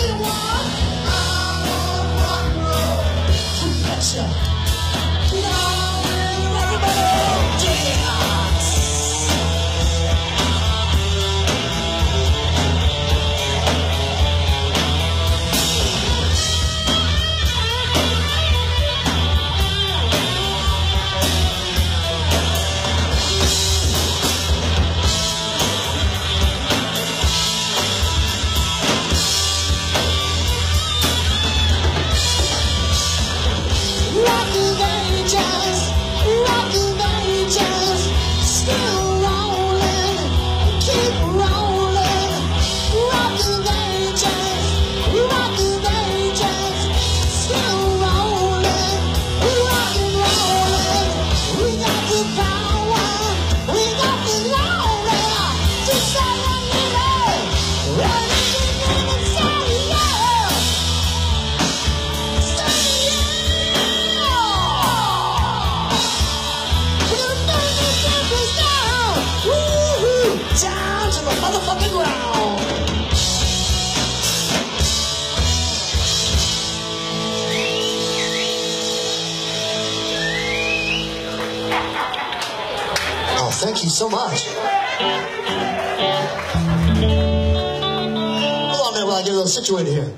you want want my girl to let you thank you so much. Hold on minute while I get a little situated here.